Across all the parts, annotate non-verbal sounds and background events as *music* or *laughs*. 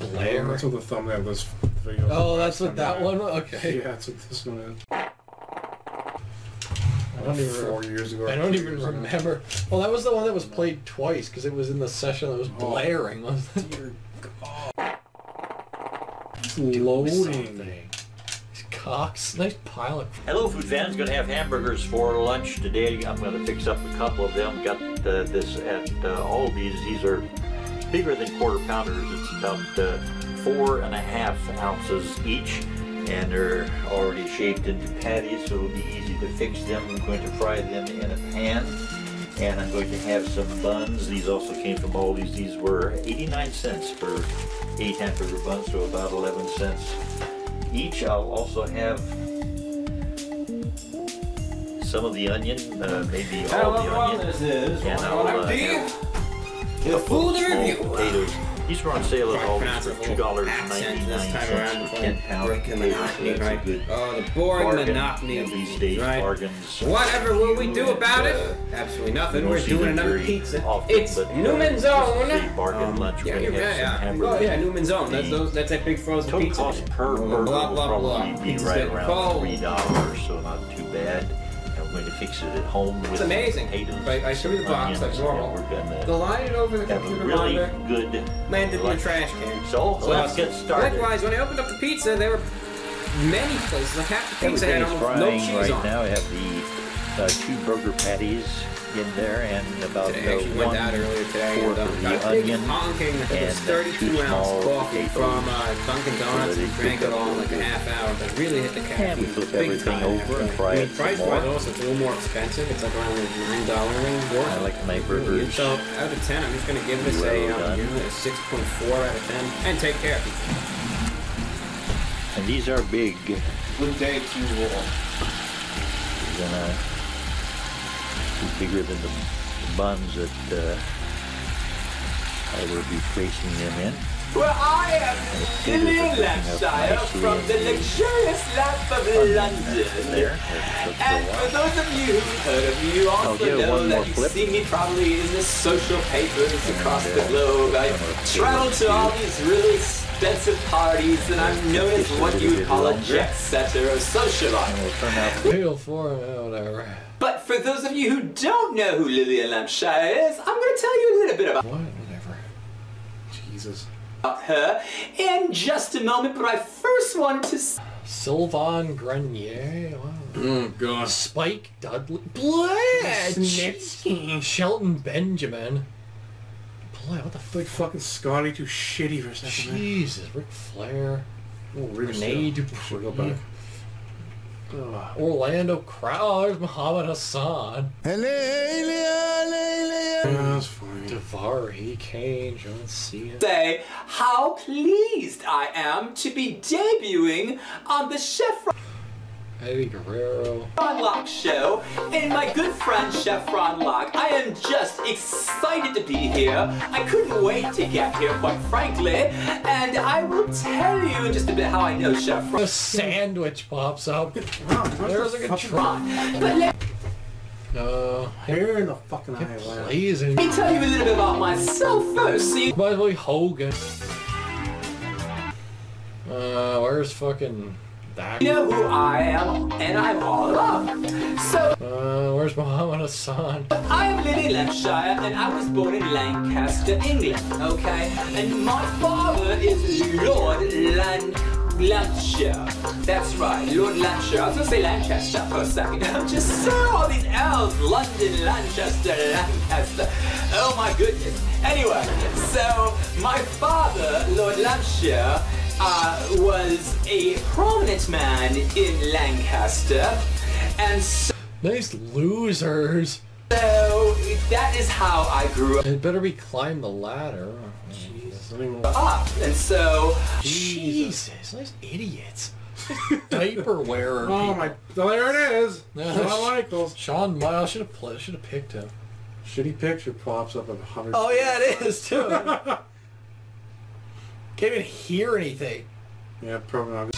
Blair. That's what the thumbnail of this video. is. Oh, that's what that time one. was? Okay. Yeah, that's what this one is. I don't even. Four years ago. I don't even years ago. remember. Well, that was the one that was played twice because it was in the session that was Oh. blaring. wasn't it? Dear God. It's loading. something. These cocks. Nice pile of. Hello, food fans. Going to have hamburgers for lunch today. I'm going to fix up a couple of them. Got uh, this at uh, Aldi's. These are bigger than quarter pounders. It's about uh, four and a half ounces each, and they're already shaped into patties, so it'll be easy to fix them. I'm going to fry them in a pan, and I'm going to have some buns. These also came from Aldi's. These were 89 cents for eight hamburger buns, so about 11 cents each. I'll also have some of the onion, uh, maybe all the onion. this is. And I'll uh, have The food review. potatoes. These were on sale at Aldi's for two dollars and ninety nine cents. accent ninety this nine time around cents ten I break the monotony, right? Oh, the boring bargain. monotony of these days, right? bargains. Whatever will we do about Uh, it? Absolutely nothing. We're doing another pizza. It's uh, Newman's Own. bargain Um, lunch. Yeah, yeah, yeah. Oh yeah, Newman's Own. That's those. That's that big frozen Total pizza. cost per Blah, burger blah, will blah, blah. probably be Pizza's right around three dollars, so not too bad. We're going to fix it at home with It's amazing. potatoes. I- I showed you the box like normal. The line over the have a computer really monitor good landed in the trash can. So let's get started. Likewise, when I opened up the pizza, there were many places. Like half the pizza had almost no cheese right on. now. I have the uh, two burger patties in there and about Today, I uh, actually one went out earlier today fourth and um, of got the a big onion honking, I think it was and, uh, 32 two ounce small coffee from uh, Dunkin' Donuts So and drank it all in like a half hour. But really hit the And caffeine we flip everything over and after. fry I mean, it some price wise more. also it's a little more expensive. It's like around the nine dollar range. More. I like my Really. burgers. So out of ten, I'm just gonna give this a, um, you know, a 6.4 out of 10. And take care. And these are big. Good day to you all. They're gonna be bigger than the, buns that uh, I will be placing them in. Well, I am potatoes Lily are cooking up Lancashire nicely from the luxurious lap of London. I've And for a for while. those of you who've heard of me, you also know that you've seen me probably in the social papers across And, the uh, globe. I I'm gonna travel to all these really expensive parties, and I'm known as what you would call a jet setter or socialite. And we'll turn out Pale for uh, whatever. But for those of you who don't know who Lillian Lampshire is, I'm going to tell you a little bit about What? Whatever. Jesus. About her in just a moment. But I first wanted to Sylvain Grenier. Wow. Mm, oh God. Spike Dudley. Bletch. Shelton Benjamin. Boy, what the It's like fuck? fucking Scotty too shitty for a second. man. Jesus, Ric Flair. Oh, Rita Renee Dupree. Go back. Ugh. Orlando Crowd. Muhammad Hassan. That's fine. Daivari, Kane, John Cena. say how pleased I am to be debuting on the Chef Eddie Guerrero. Ron Lock show. And my good friend Chef Ron Lock, I am just excited to be here. I couldn't wait to get here, quite frankly. And I will tell you in just a bit how I know Chef Ron. A sandwich pops up. Wow, There's a good try. But let Uh, Hair in the fucking eye. wow. blazing. me tell you a little bit about myself first. See, By the way, Hogan. Uh, where's fucking that? you know who I am, and I'm all about. So, Uh, where's Muhammad Hassan? I am Lily Lancashire, and I was born in Lancaster, England, okay? And my father is Lord Lan- Lancashire. That's right, Lord Lancashire. I was gonna say Lancaster for a second. *laughs* I'm just so all these L's. London, Lancaster, Lancaster. Oh my goodness. Anyway, so my father, Lord Lancashire, uh, was a prominent man in Lancaster, and so. Nice losers. So that is how I grew up. It better be climb the ladder. Jesus. I don't even- up. And so Jesus, nice idiots. *laughs* Diaper wearer. Oh my! There it is. Yeah. Shawn Michaels. Sean Miles should have played. Should have picked him. Shitty picture pops up at hundred. Oh yeah, it is too. *laughs* Can't even hear anything. Yeah, probably not.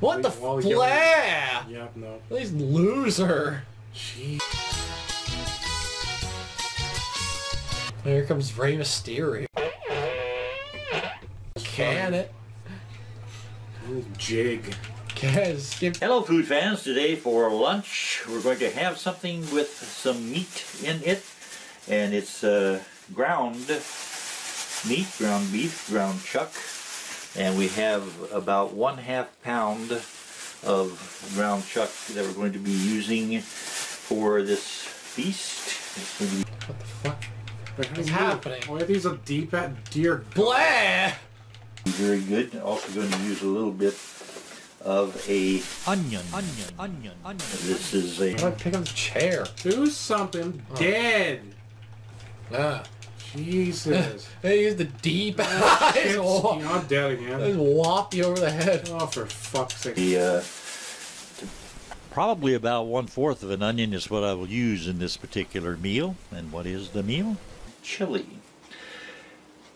What the Well, yeah. flare? Yeah, no. This loser. Jeez. Here comes Rey Mysterio. Can it? Little jig. Can skip. Hello, food fans. Today for lunch, we're going to have something with some meat in it, and it's uh, ground meat, ground beef, ground chuck, and we have about one half pound of ground chuck that we're going to be using for this feast. It's going to be What the fuck? Wait, What's do happening? Why are these a deep at dear Blair! Very good. Also going to use a little bit of a onion, onion, onion, onion. This is a How do I pick up the chair? Do something dead. Ah. Jesus. *laughs* They use the deep eyes. *laughs* Shit, *laughs* Wha- I'm dead Just again. whop you over the head. Oh, for fuck's sake. the uh, Probably about one fourth of an onion is what I will use in this particular meal. And what is the meal? chili.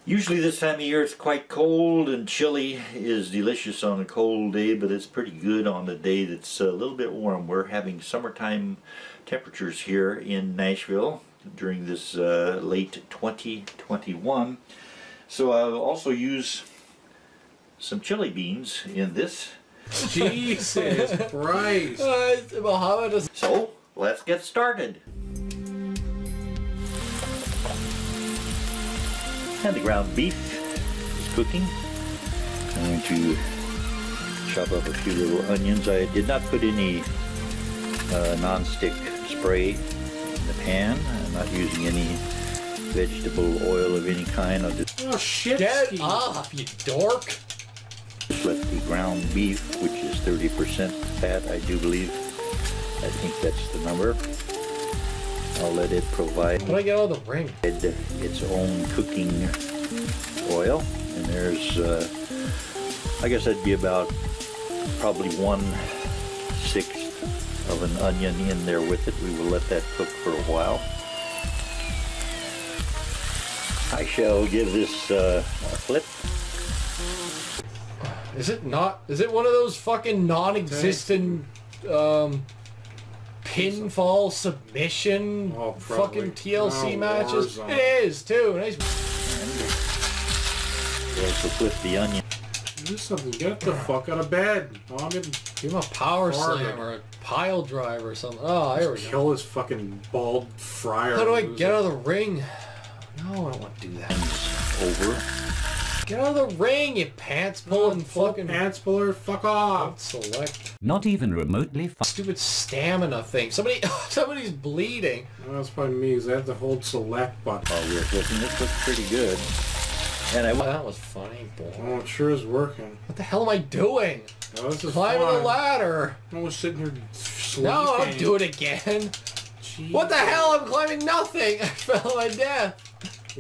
Usually this time of year it's quite cold and chili is delicious on a cold day, but it's pretty good on a day that's a little bit warm. We're having summertime temperatures here in Nashville during this uh, late 2021. So I'll also use some chili beans in this. Jesus *laughs* Christ. Uh, Muhammad is So let's get started. And the ground beef is cooking. I'm going to chop up a few little onions. I did not put any uh, non-stick spray in the pan. I'm not using any vegetable oil of any kind. I'll just Oh, shit. Get ski. off, you dork. Just let the ground beef, which is 30% fat, I do believe. I think that's the number. I'll let it provide How do I get all the ring? its own cooking oil. And there's, uh, I guess that'd be about probably one sixth of an onion in there with it. We will let that cook for a while. I shall give this uh, a flip. Is it not? Is it one of those fucking non-existent um, pinfall submission Oh, fucking TLC Oh, matches? Warzone. It is too. Nice. We'll also flip the onion. Do something. Get the fuck out of bed. Oh, I'm gonna Give him a power Farted. slam or a pile drive or something. Oh, there we go. kill his fucking bald fryer. How do I get it. out of the ring? No, I don't want to do that. Over. Get out of the ring, you pants pulling fucking Pants puller, fuck off. select Not even remotely fu- stupid stamina thing. Somebody, *laughs* somebody's bleeding. Well, that's probably me, 'cause I have to hold select button. Oh, While we were flipping, this looks pretty good. And I Oh, that was funny, boy. Oh, it sure is working. What the hell am I doing? Oh, this is Climbing fun. the ladder. I was sitting here sleeping. No, I'm doing it again. Jeez. What the hell? I'm climbing nothing. *laughs* I fell on my death.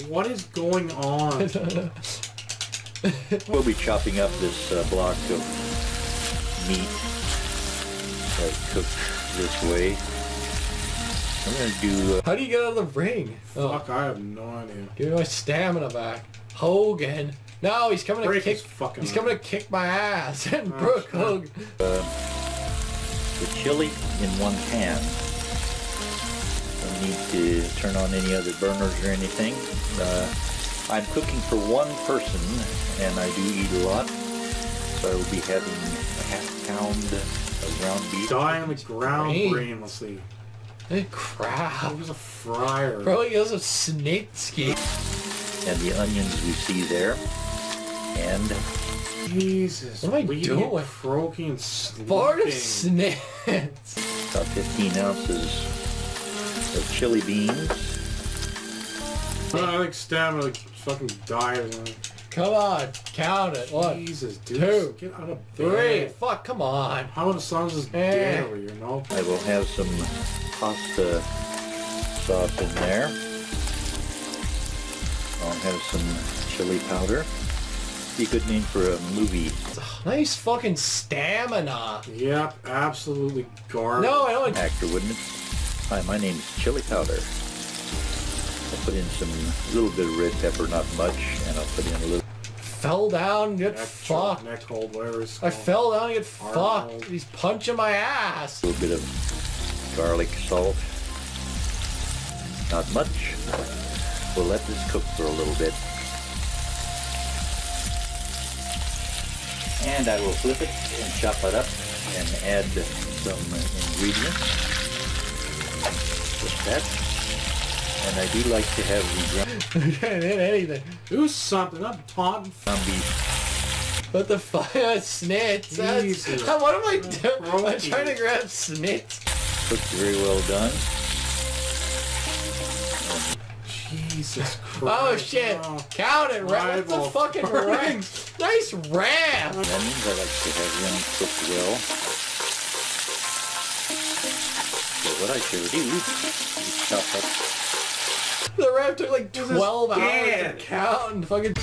What is going on? *laughs* *laughs* We'll be chopping up this uh, block of meat that cooked this way. I'm going to do uh, How do you get out of the ring? Oh, Fuck, I have no idea. give me my stamina back. Hogan. No, he's coming to kick. fucking He's arm. coming to kick my ass. *laughs* And Oh, Brooke shit. Hogan. the chili in one pan. Don't need to turn on any other burners or anything. Uh, I'm cooking for one person, and I do eat a lot, so I will be having a half pound of ground beef. Die on the ground Brain. see. Hey, crap. It was a fryer. Probably goes with Snitsky. and the onions we see there. And Jesus. What am I bleeding doing? and Croaking and sleeping. Fart of Snits. about 15 ounces of chili beans. I think stamina like, fucking die or. Come on, count it. One, Jesus, dude. Two, Get out of three. bed. Fuck, come on. How many songs is dead over here, no? I will have some pasta sauce in there. I'll have some chili powder. Be a good name for a movie. Nice fucking stamina. Yep, absolutely garbage. No, I don't. Actor, wouldn't it? Hi, my name's Chili Powder. I'll put in some little bit of red pepper, not much, and I'll put in a little Fell down, get Neck, fucked. neck hold, whatever it's I fell down and get Arnold. fucked. He's punching my ass. A little bit of garlic salt. Not much. We'll let this cook for a little bit. And I will flip it and chop it up and add some ingredients. Just that. And I do like to have the ground *laughs* Didn't hit anything. Do something. I'm taunting. beef What the fuck? *laughs* snits. Jesus. *laughs* what am I doing? I'm trying to grab snits. cooked very well done. Jesus Christ. Oh shit! Oh. Count it, right? What's the fucking ring? Nice. Onions, I like to have them cooked well. So what I should do is chop up The ramp took like 12 hours to count and fucking.